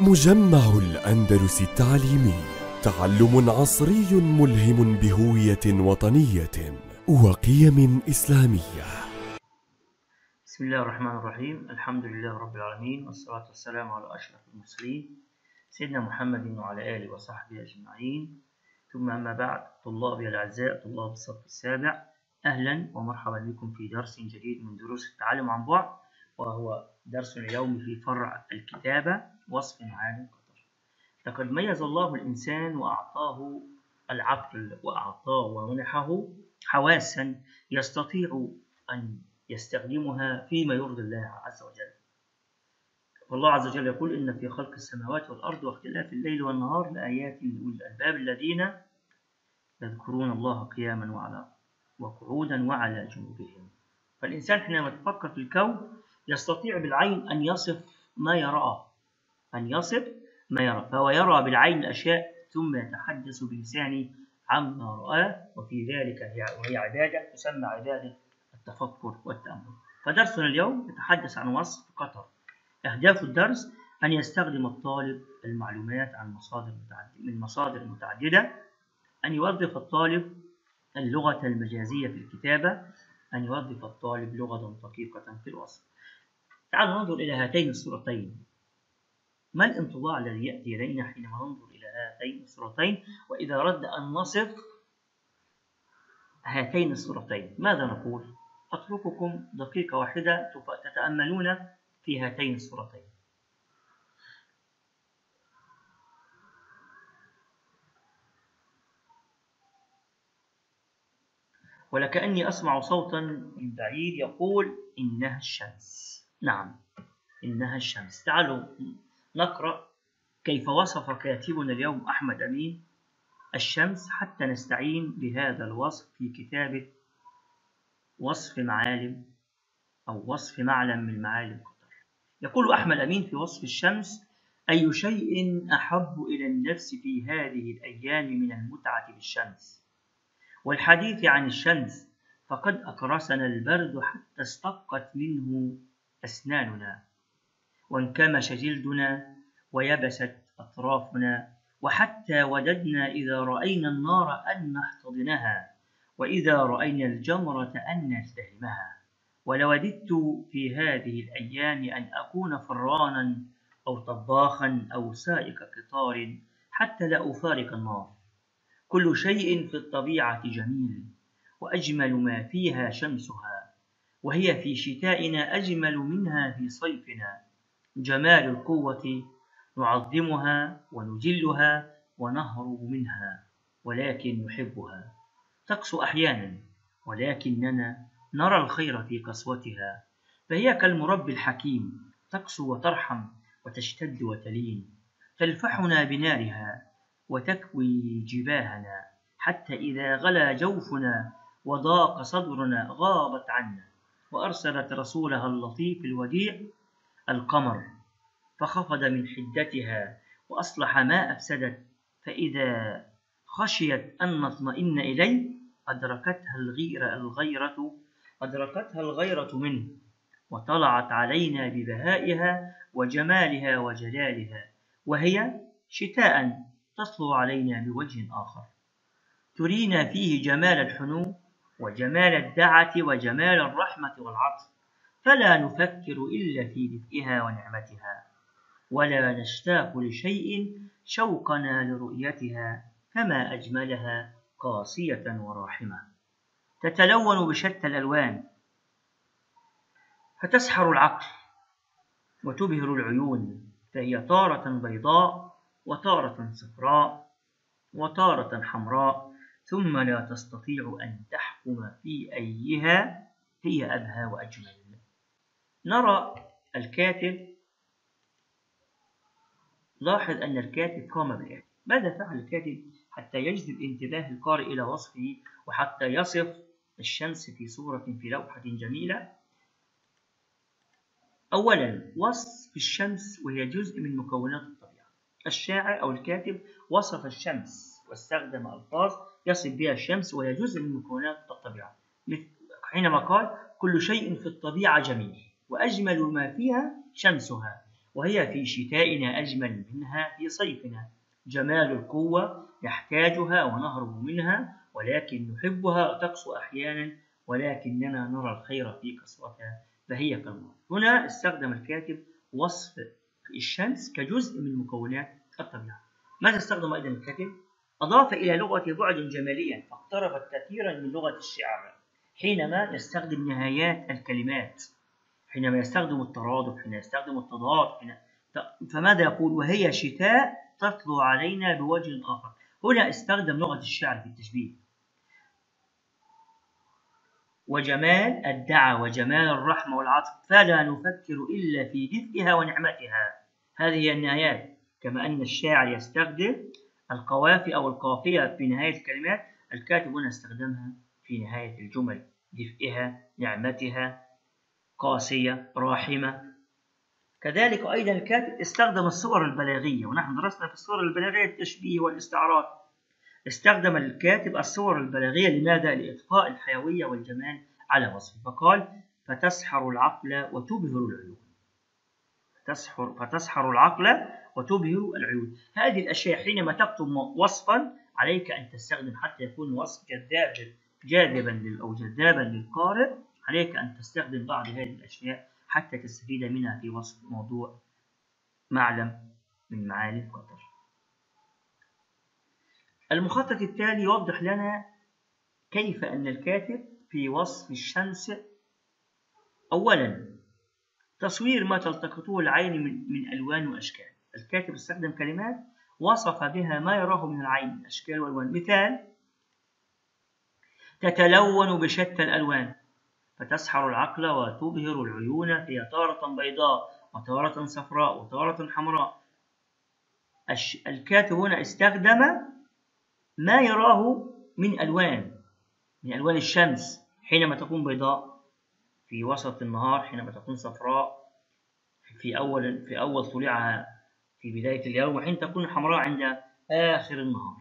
مجمع الأندلس التعليمي تعلم عصري ملهم بهوية وطنية وقيم إسلامية. بسم الله الرحمن الرحيم. الحمد لله رب العالمين والصلاة والسلام على أشرف المرسلين سيدنا محمد وعلى آله وصحبه أجمعين. ثم أما بعد طلابي الأعزاء طلاب الصف السابع أهلا ومرحبا بكم في درس جديد من دروس التعلم عن بعد وهو درس اليوم في فرع الكتابة. وصف معاني قطر. لقد ميز الله الإنسان وأعطاه العقل وأعطاه ومنحه حواسا يستطيع أن يستخدمها فيما يرضي الله عز وجل. والله عز وجل يقول إن في خلق السماوات والأرض واختلاف الليل والنهار لآيات لأولي الألباب الذين يذكرون الله قياما وعلى وقعودا وعلى جنوبهم. فالإنسان حينما يتفكر في الكون يستطيع بالعين أن يصف ما يراه. أن يصف ما يرى فهو يرى بالعين الأشياء ثم يتحدث بلسانه عما رآه وفي ذلك هي وهي عبادة تسمى عبادة التفكر والتأمل. فدرسنا اليوم يتحدث عن وصف قطر. أهداف الدرس أن يستخدم الطالب المعلومات عن مصادر من مصادر متعددة أن يوظف الطالب اللغة المجازية في الكتابة أن يوظف الطالب لغة دقيقة في الوصف. تعالوا ننظر إلى هاتين الصورتين. ما الانطباع الذي يأتي إلينا حينما ننظر إلى هاتين الصورتين؟ وإذا أردنا أن نصف هاتين الصورتين ماذا نقول؟ أترككم دقيقة واحدة تتأملون في هاتين الصورتين. ولكأني أسمع صوتا من بعيد يقول إنها الشمس. نعم إنها الشمس. تعالوا نقرأ كيف وصف كاتبنا اليوم أحمد أمين الشمس حتى نستعين بهذا الوصف في كتابة وصف معالم أو وصف معلم من معالم قطر. يقول أحمد أمين في وصف الشمس أي شيء أحب إلى النفس في هذه الأيام من المتعة بالشمس؟ والحديث عن الشمس فقد أكرسنا البرد حتى استقت منه أسناننا. وانكمش جلدنا ويبست أطرافنا وحتى وددنا إذا رأينا النار أن نحتضنها وإذا رأينا الجمرة أن نلتهمها ولوددت في هذه الأيام أن أكون فرانا أو طباخا أو سائق قطار حتى لا أفارق النار. كل شيء في الطبيعة جميل وأجمل ما فيها شمسها وهي في شتائنا أجمل منها في صيفنا. جمال القوة نعظمها ونجلها ونهرب منها ولكن نحبها. تقسو أحيانا ولكننا نرى الخير في قسوتها. فهي كالمربي الحكيم تقسو وترحم وتشتد وتلين. تلفحنا بنارها وتكوي جباهنا حتى إذا غلا جوفنا وضاق صدرنا غابت عنا. وأرسلت رسولها اللطيف الوديع القمر فخفض من حدتها وأصلح ما أفسدت فإذا خشيت أن نطمئن إليه أدركتها الغيرة الغيرة أدركتها الغيرة منه وطلعت علينا ببهائها وجمالها وجلالها وهي شتاء تطلع علينا بوجه آخر. ترينا فيه جمال الحنو وجمال الدعة وجمال الرحمة والعطف. فلا نفكر إلا في دفئها ونعمتها ولا نشتاق لشيء شوقنا لرؤيتها كما أجملها قاسية وراحمة تتلون بشتى الألوان فتسحر العقل وتبهر العيون فهي تارة بيضاء وتارة صفراء وتارة حمراء ثم لا تستطيع أن تحكم في أيها هي أبهى وأجمل. نرى الكاتب لاحظ أن الكاتب قام بالآتي ماذا فعل الكاتب حتى يجذب انتباه القارئ إلى وصفه وحتى يصف الشمس في صورة في لوحة جميلة؟ أولا وصف الشمس وهي جزء من مكونات الطبيعة. الشاعر أو الكاتب وصف الشمس واستخدم ألفاظ يصف بها الشمس وهي جزء من مكونات الطبيعة. حينما قال كل شيء في الطبيعة جميل. وأجمل ما فيها شمسها وهي في شتائنا أجمل منها في صيفنا. جمال القوة يحتاجها ونهرب منها ولكن نحبها تقسو أحيانا ولكننا نرى الخير في قسوتها. فهي كالنار هنا استخدم الكاتب وصف الشمس كجزء من مكونات الطبيعة. ماذا استخدم أيضا الكاتب؟ أضاف إلى لغة بعد جماليا فاقتربت كثيرا من لغة الشعر حينما يستخدم نهايات الكلمات. حينما يستخدم الترادف حينما يستخدم التضاد حين... فماذا يقول؟ وهي شتاء تطلع علينا بوجه آخر. هنا استخدم لغة الشعر في التشبيه. وجمال الدعى وجمال الرحمة والعطف. فلا نفكر إلا في دفئها ونعمتها. هذه هي النهايات. كما أن الشاعر يستخدم القوافي أو القافية في نهاية الكلمات. الكاتب هنا استخدمها في نهاية الجمل. دفئها نعمتها. قاسية راحمة كذلك أيضا الكاتب استخدم الصور البلاغية ونحن درسنا في الصور البلاغية التشبيه والاستعراض. استخدم الكاتب الصور البلاغية لماذا؟ لإطفاء الحيوية والجمال على وصفه فقال فتسحر العقل وتبهر العيون. تسحر فتسحر العقل وتبهر العيون. هذه الأشياء حينما تكتب وصفا عليك أن تستخدم حتى يكون وصف جذاب جاذبا أو جذابا للقارئ عليك أن تستخدم بعض هذه الأشياء حتى تستفيد منها في وصف موضوع معلم من معالم قطر. المخطط التالي يوضح لنا كيف أن الكاتب في وصف الشمس أولا تصوير ما تلتقطه العين من, ألوان وأشكال. الكاتب استخدم كلمات وصف بها ما يراه من العين من أشكال وألوان. مثال تتلون بشتى الألوان. فتسحر العقل وتبهر العيون هي تارة بيضاء وتارة صفراء وتارة حمراء. الكاتب هنا استخدم ما يراه من ألوان من ألوان الشمس حينما تكون بيضاء في وسط النهار حينما تكون صفراء في أول في أول طلوعها في بداية اليوم وحين تكون حمراء عند آخر النهار.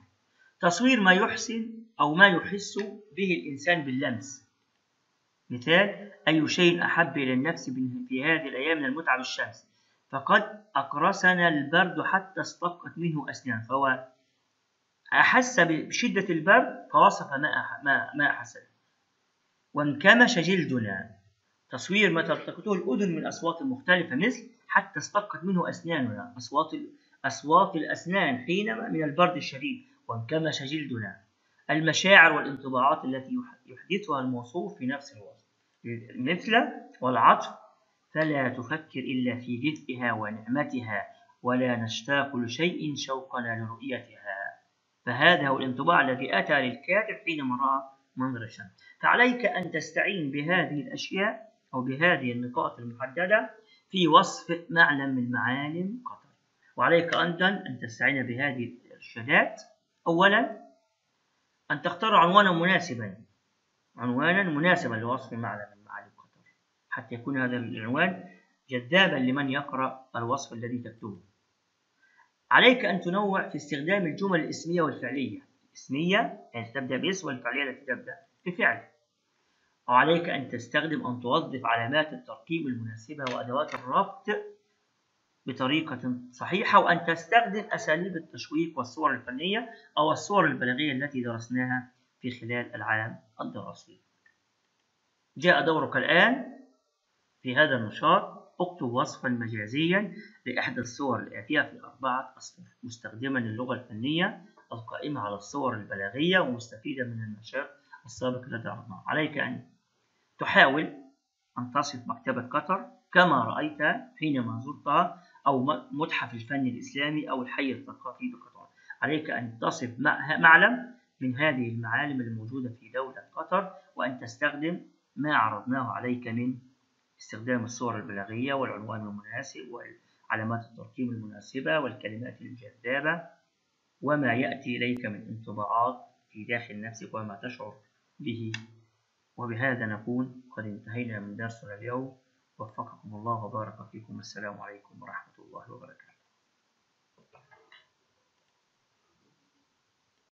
تصوير ما يحسن أو ما يحس به الإنسان باللمس. مثال أي شيء أحب إلى النفس في هذه الأيام من المتعة بالشمس. فقد أقرسنا البرد حتى استقت منه أسنان. فهو أحس بشدة البرد فوصف ما ما أحس وانكمش جلدنا. تصوير ما تلتقطه الأذن من أصوات مختلفة مثل حتى استقت منه أسناننا. أصوات أصوات الأسنان حينما من البرد الشديد. وانكمش جلدنا. المشاعر والانطباعات التي يحدثها الموصوف في نفس الوصف مثل والعطف فلا تفكر إلا في دفئها ونعمتها ولا نشتاق لشيء شوقنا لرؤيتها. فهذا هو الانطباع الذي أتى للكاتب حينما رأى منظر الشمس فعليك أن تستعين بهذه الأشياء أو بهذه النقاط المحددة في وصف معلم من معالم قطر. وعليك أيضا أن تستعين بهذه الإرشادات. أولا أن تختار عنوانا مناسبا عنوانا مناسبا لوصف معلم. حتى يكون هذا العنوان جذابا لمن يقرأ الوصف الذي تكتبه. عليك أن تنوع في استخدام الجمل الاسمية والفعلية. الاسمية يعني تبدأ باسم والفعلية التي تبدأ بفعل. وعليك أن تستخدم أن توظف علامات التركيب المناسبة وأدوات الربط بطريقة صحيحة وأن تستخدم أساليب التشويق والصور الفنية أو الصور البلاغية التي درسناها في خلال العام الدراسي. جاء دورك الآن في هذا النشاط أكتب وصفا مجازيا لإحدى الصور الآتية في أربعة أصفار مستخدما اللغة الفنية القائمة على الصور البلاغية ومستفيدة من النشاط السابق الذي عرضناه عليك أن تحاول أن تصف مكتبة قطر كما رأيت حينما زرتها أو متحف الفن الإسلامي أو الحي الثقافي بقطر. عليك أن تصف معلم من هذه المعالم الموجودة في دولة قطر وأن تستخدم ما عرضناه عليك من استخدام الصور البلاغية والعنوان المناسب وعلامات التركيب المناسبة والكلمات الجذابة وما يأتي إليك من انطباعات في داخل نفسك وما تشعر به. وبهذا نكون قد انتهينا من درسنا اليوم. وفقكم الله وبارك فيكم. السلام عليكم ورحمة الله وبركاته.